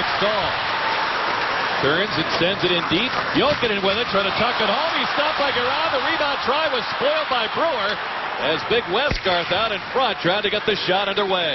Eric Staal. Turns and sends it in deep. Jokinen with it, trying to tuck it home. He's stopped by Garon. The rebound try was spoiled by Brewer as Big Westgarth out in front trying to get the shot underway.